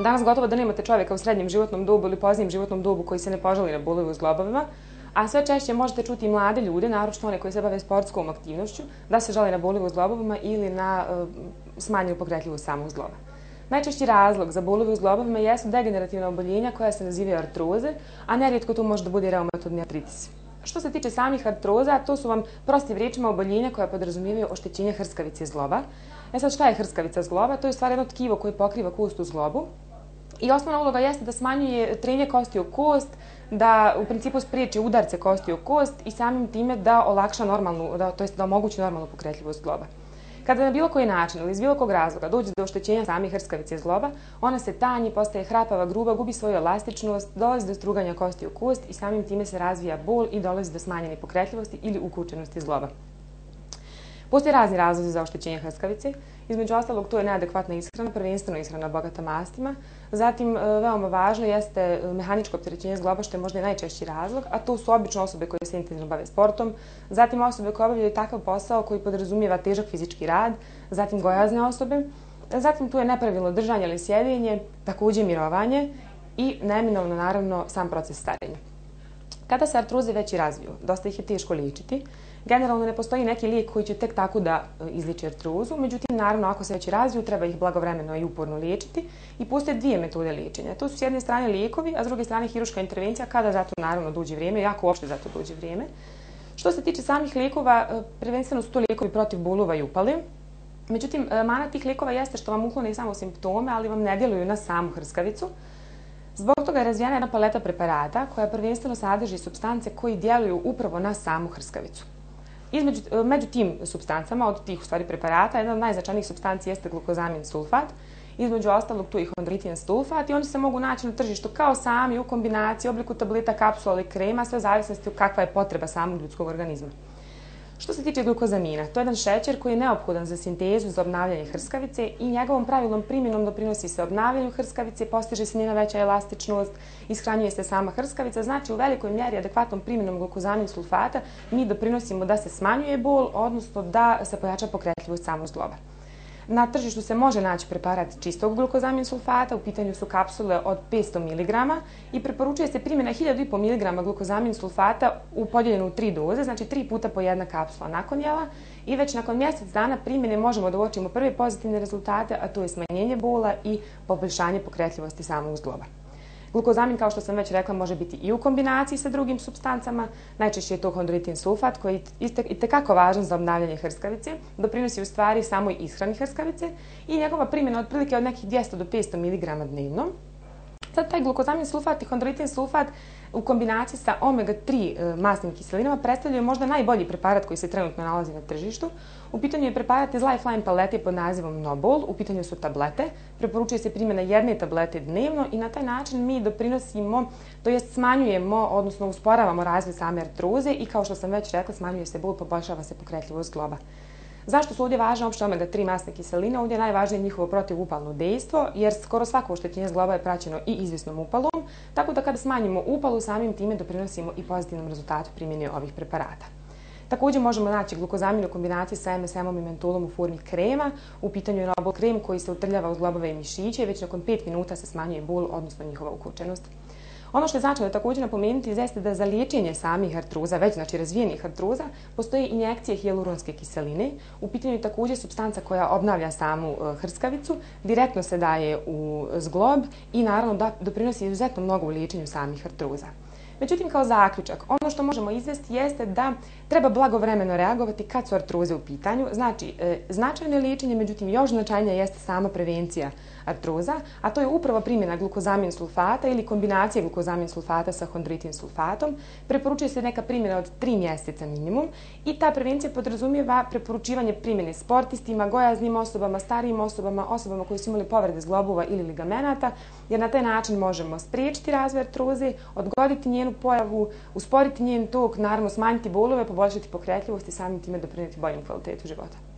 Danas gotovo da nemate čovjeka u srednjem životnom dobu ili poznijem životnom dobu koji se ne požali na bolove u zglobovima, a sve češće možete čuti mlade ljude, naročito one koji se bave sportskom aktivnošću, da se žali na bolove u zglobovima ili na e, smanjenu pokretljivost samog zgloba. Najčešći razlog za bolove u zglobovima jesu degenerativna oboljenja koja se nazivaju artroze, a nerijetko tu može da bude reumatodni artritis. Što se tiče samih artroza, to su vam prostim riječima oboljenja koja podrazumijevaju oštećenje hrskavice zgloba. E sad, šta je hrskavica zgloba? To je stvar jedno tkivo koje pokriva kost u zglobu. I osnovna uloga jeste da smanjuje trenje kosti u kost, da u principu spriječi udarce kosti u kost i samim time da olakša normalnu, da, to jest da omogući normalnu pokretljivost zgloba. Kada na bilo koji način ili iz bilo kog razloga dođe do oštećenja samih hrskavice zgloba, ona se tanji, postaje hrapava, gruba, gubi svoju elastičnost, dolazi do struganja kosti u kost i samim time se razvija bol i dolazi do smanjene pokretljivosti ili ukučenosti zgloba. Postoje razni razlozi za oštećenje hrskavice. Između ostalog, to je neadekvatna ishrana, prvenstveno ishrana bogata mastima. Zatim, e, veoma važno jeste e, mehaničko opterećenje zgloba, što je možda i najčešći razlog, a to su obično osobe koje se intenzivno bave sportom, zatim osobe koje obavljaju takav posao koji podrazumijeva težak fizički rad, zatim gojazne osobe, zatim tu je nepravilno držanje ili sjedinje, također mirovanje i neminovno, naravno, sam proces starenja. Kada se artruze već i razviju, dosta ih je teško ličiti, Generalno ne postoji neki lijek koji će tek tako da e, izliči artrozu, međutim, naravno, ako se već razviju, treba ih blagovremeno i uporno liječiti i postoje dvije metode liječenja. To su s jedne strane lijekovi, a s druge strane hiruška intervencija, kada za to naravno dođe vrijeme, jako uopšte za to dođe vrijeme. Što se tiče samih lijekova, e, prvenstveno su to lijekovi protiv bulova i upale. Međutim, e, mana tih lijekova jeste što vam uklone samo simptome, ali vam ne djeluju na samu hrskavicu. Zbog toga je razvijena jedna paleta preparata koja prvenstveno sadrži substance koji djeluju upravo na samu hrskavicu. Između, e, među tim substancama, od tih u stvari preparata, jedna od najznačajnijih substanci jeste glukozamin sulfat. Između ostalog tu i hondritijan sulfat i oni se mogu naći na tržištu kao sami u kombinaciji u obliku tableta, kapsula ili krema, sve u zavisnosti kakva je potreba samog ljudskog organizma. Što se tiče glukozamina, to je jedan šećer koji je neophodan za sintezu za obnavljanje hrskavice i njegovom pravilnom primjenom doprinosi se obnavljanju hrskavice, postiže se njena veća elastičnost, ishranjuje se sama hrskavica, znači u velikoj mjeri adekvatnom primjenom glukozamin sulfata mi doprinosimo da se smanjuje bol, odnosno da se pojača pokretljivost samog zgloba. Na tržištu se može naći preparat čistog glukozamin sulfata, u pitanju su kapsule od 500 mg i preporučuje se primjena 1500 mg glukozamin sulfata u podijeljenu u tri doze, znači tri puta po jedna kapsula nakon jela i već nakon mjesec dana primjene možemo da uočimo prve pozitivne rezultate, a to je smanjenje bola i poboljšanje pokretljivosti samog zgloba. Glukozamin, kao što sam već rekla, može biti i u kombinaciji sa drugim substancama. Najčešće je to hondroitin sulfat, koji je i tekako važan za obnavljanje hrskavice. Doprinosi u stvari samoj ishrani hrskavice i njegova primjena otprilike od nekih 200 do 500 mg dnevno. Sad taj glukozamin sulfat i hondroitin sulfat u kombinaciji sa omega-3 e, masnim kiselinama predstavljaju možda najbolji preparat koji se trenutno nalazi na tržištu. U pitanju je preparat iz Lifeline palete pod nazivom Nobol. U pitanju su tablete. Preporučuje se primjena jedne tablete dnevno i na taj način mi doprinosimo, to jest smanjujemo, odnosno usporavamo razvoj same artruze i kao što sam već rekla, smanjuje se bol, poboljšava se pokretljivost globa. Zašto su ovdje važne opšte omega-3 masne kiseline? Ovdje je najvažnije njihovo protivupalno dejstvo, jer skoro svako oštećenje zgloba je praćeno i izvisnom upalom, tako da kada smanjimo upalu, samim time doprinosimo i pozitivnom rezultatu primjene ovih preparata. Također možemo naći glukozamin u kombinaciji sa MSM-om i mentolom u formi krema. U pitanju je Nobel krem koji se utrljava u zglobove i mišiće i već nakon 5 minuta se smanjuje bol, odnosno njihova ukučenost. Ono što je značajno također napomenuti jeste da za liječenje samih artruza, već znači razvijenih artruza, postoji injekcije hijaluronske kiseline. U pitanju je također substanca koja obnavlja samu e, hrskavicu, direktno se daje u zglob i naravno da doprinosi izuzetno mnogo u liječenju samih artruza. Međutim, kao zaključak, ono što možemo izvesti jeste da treba blagovremeno reagovati kad su artruze u pitanju. Znači, e, značajno je liječenje, međutim, još značajnija jeste sama prevencija artruza, a to je upravo primjena glukozamin sulfata ili kombinacija glukozamin sulfata sa hondritin sulfatom. Preporučuje se neka primjena od 3 mjeseca minimum i ta prevencija podrazumijeva preporučivanje primjene sportistima, gojaznim osobama, starijim osobama, osobama koji su imali povrede zglobova ili ligamenata, jer na taj način možemo spriječiti razvoj artruze, odgoditi njenu pojavu, usporiti njen tok, naravno smanjiti bolove, poboljšati pokretljivost i samim time doprinijeti boljem kvalitetu života.